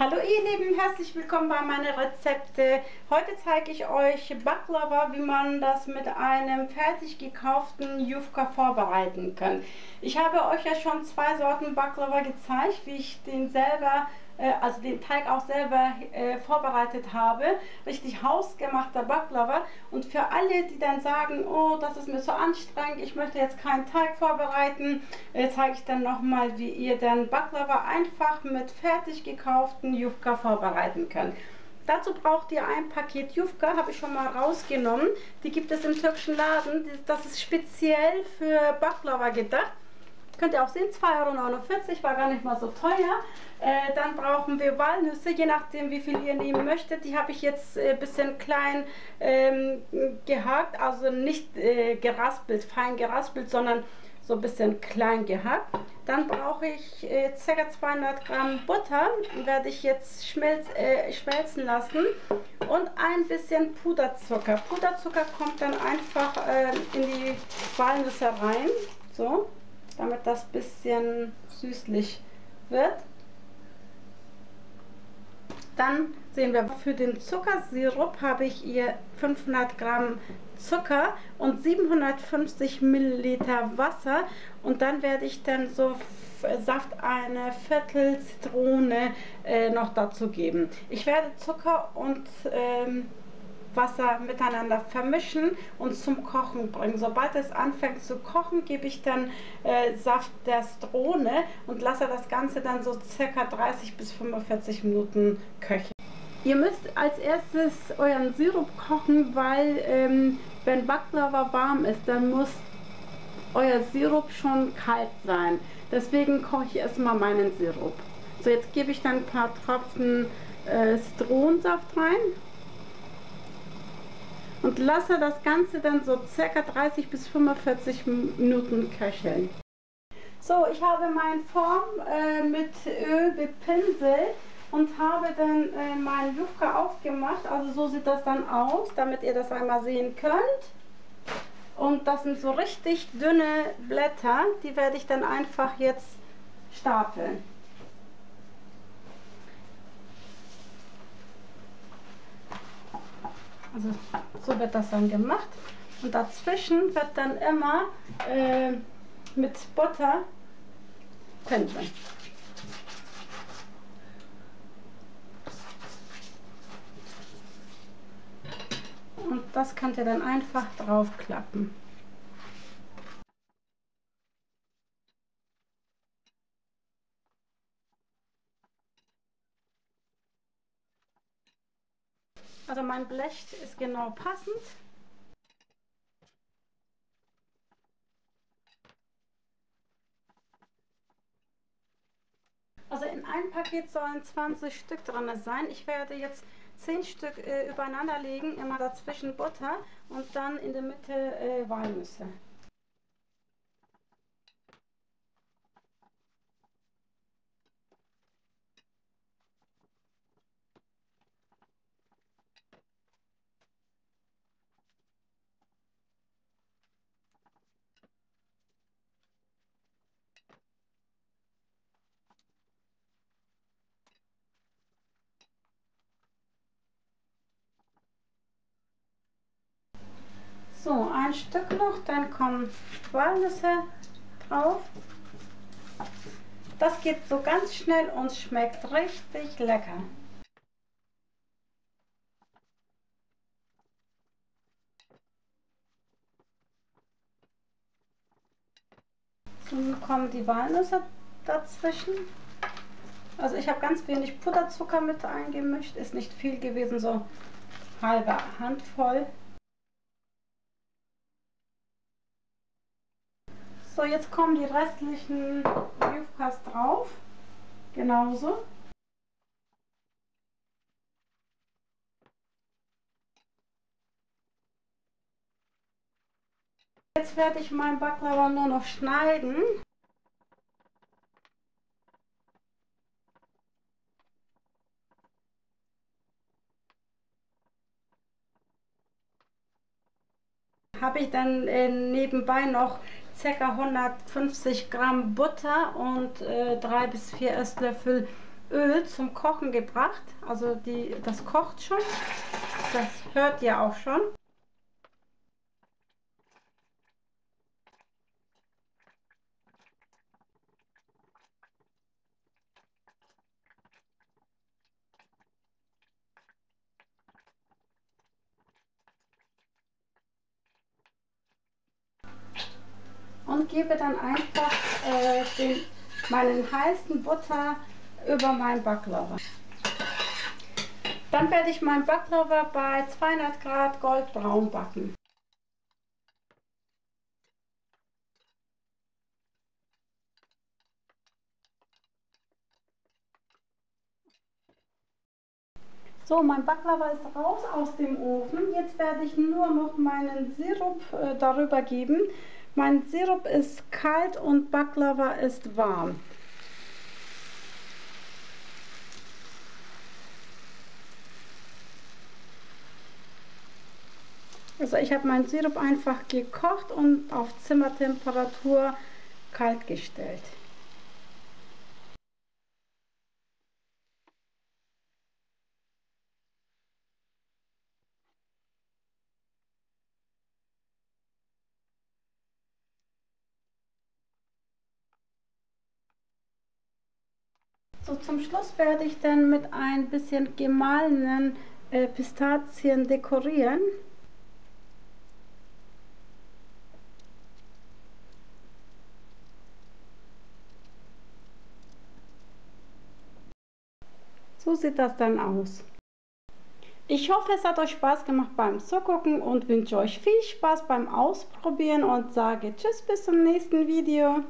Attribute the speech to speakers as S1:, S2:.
S1: Hallo ihr Lieben, herzlich willkommen bei meinen Rezepte. Heute zeige ich euch Baklava, wie man das mit einem fertig gekauften Jufka vorbereiten kann. Ich habe euch ja schon zwei Sorten Baklava gezeigt, wie ich den selber also den Teig auch selber äh, vorbereitet habe. Richtig hausgemachter Baklava. Und für alle, die dann sagen, oh, das ist mir zu anstrengend, ich möchte jetzt keinen Teig vorbereiten, äh, zeige ich dann nochmal, wie ihr dann Baklava einfach mit fertig gekauften Jufka vorbereiten könnt. Dazu braucht ihr ein Paket Jufka, habe ich schon mal rausgenommen. Die gibt es im türkischen Laden. Das ist speziell für Baklava gedacht. Könnt ihr auch sehen, 2,49 Euro, war gar nicht mal so teuer. Äh, dann brauchen wir Walnüsse, je nachdem wie viel ihr nehmen möchtet. Die habe ich jetzt ein äh, bisschen klein ähm, gehakt, also nicht äh, geraspelt, fein geraspelt, sondern so ein bisschen klein gehackt. Dann brauche ich äh, ca. 200 Gramm Butter, werde ich jetzt schmelz, äh, schmelzen lassen und ein bisschen Puderzucker. Puderzucker kommt dann einfach äh, in die Walnüsse rein, so damit das bisschen süßlich wird. Dann sehen wir, für den Zuckersirup habe ich hier 500 Gramm Zucker und 750 Milliliter Wasser und dann werde ich dann so Saft eine Viertel Zitrone äh, noch dazu geben. Ich werde Zucker und ähm, Wasser miteinander vermischen und zum Kochen bringen. Sobald es anfängt zu kochen, gebe ich dann äh, Saft der Zitrone und lasse das Ganze dann so circa 30 bis 45 Minuten köcheln. Ihr müsst als erstes euren Sirup kochen, weil ähm, wenn Baklava warm ist, dann muss euer Sirup schon kalt sein. Deswegen koche ich erstmal meinen Sirup. So, jetzt gebe ich dann ein paar Tropfen äh, Zitronensaft rein und lasse das Ganze dann so circa 30 bis 45 Minuten köcheln. So, ich habe meine Form äh, mit Öl bepinselt und habe dann äh, meinen Jufka aufgemacht. Also so sieht das dann aus, damit ihr das einmal sehen könnt. Und das sind so richtig dünne Blätter, die werde ich dann einfach jetzt stapeln. Also so wird das dann gemacht. Und dazwischen wird dann immer äh, mit Butter pinseln. Und das könnt ihr dann einfach draufklappen. Also mein Blech ist genau passend. Also in einem Paket sollen 20 Stück drin sein. Ich werde jetzt 10 Stück äh, übereinander legen, immer dazwischen Butter und dann in der Mitte äh, Walnüsse. So, ein Stück noch, dann kommen Walnüsse drauf. Das geht so ganz schnell und schmeckt richtig lecker. So kommen die Walnüsse dazwischen. Also ich habe ganz wenig Puderzucker mit eingemischt, ist nicht viel gewesen, so halbe Handvoll. So, jetzt kommen die restlichen Jufkas drauf. Genauso. Jetzt werde ich meinen Baklava nur noch schneiden. Habe ich dann äh, nebenbei noch ca. 150 Gramm Butter und äh, 3 bis 4 Esslöffel Öl zum Kochen gebracht. Also die, das kocht schon. Das hört ihr auch schon. Und gebe dann einfach äh, den, meinen heißen Butter über mein Backlava. Dann werde ich mein Backlava bei 200 Grad goldbraun backen. So, mein Backlava ist raus aus dem Ofen. Jetzt werde ich nur noch meinen Sirup äh, darüber geben. Mein Sirup ist kalt und Baklava ist warm. Also ich habe meinen Sirup einfach gekocht und auf Zimmertemperatur kalt gestellt. So zum Schluss werde ich dann mit ein bisschen gemahlenen äh, Pistazien dekorieren. So sieht das dann aus. Ich hoffe, es hat euch Spaß gemacht beim Zugucken und wünsche euch viel Spaß beim Ausprobieren und sage Tschüss bis zum nächsten Video.